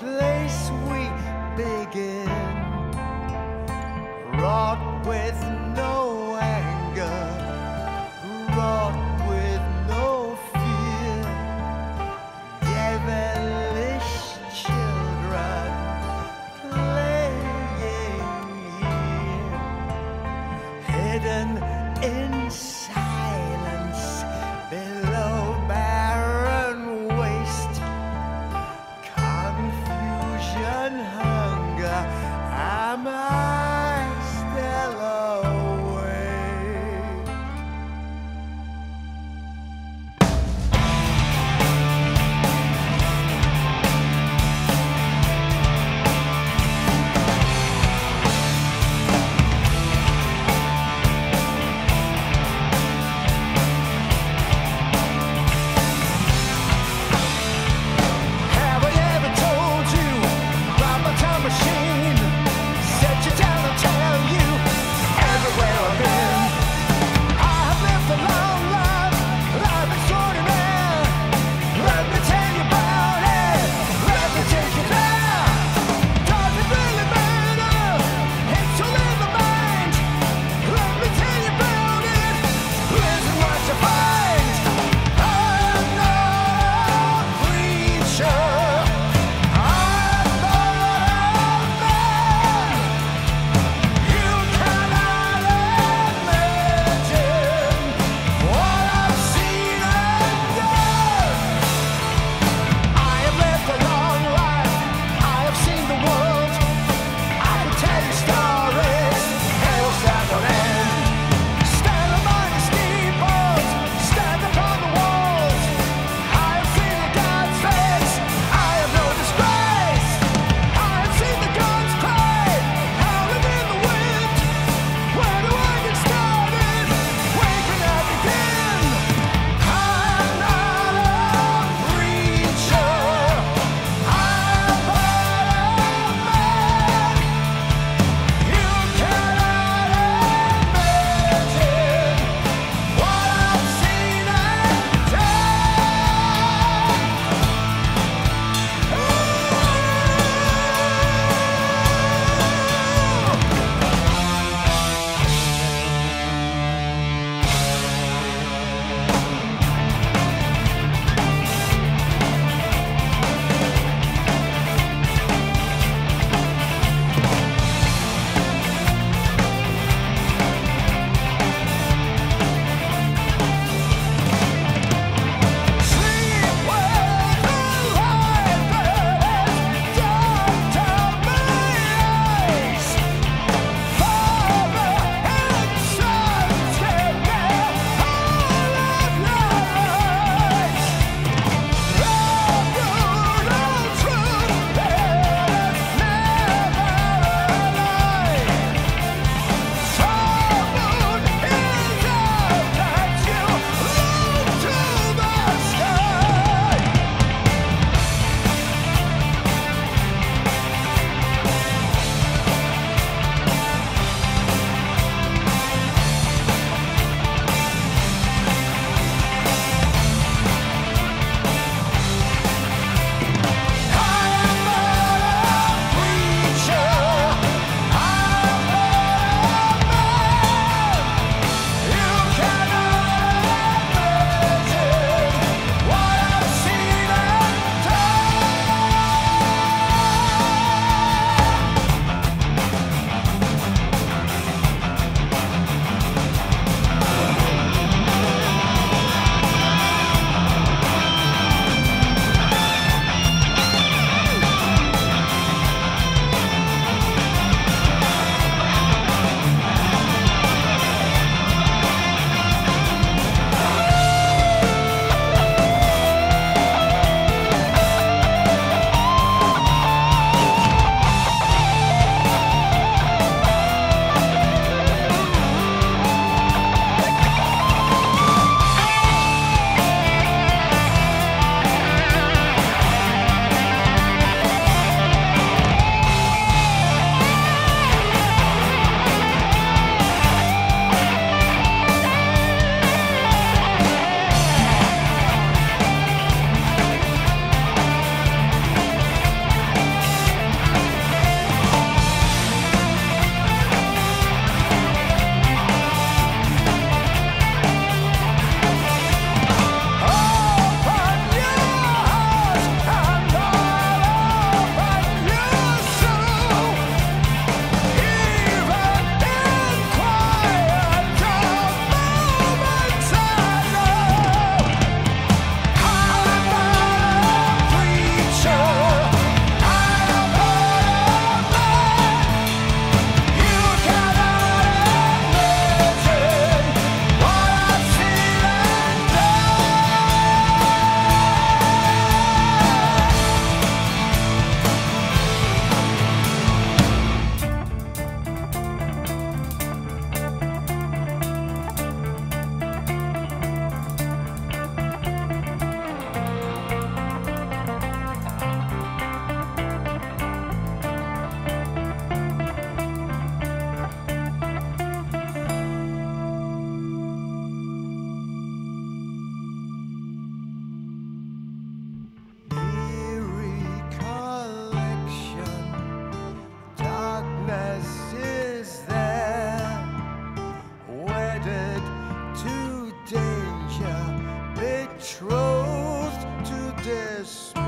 place we begin. Wrought with this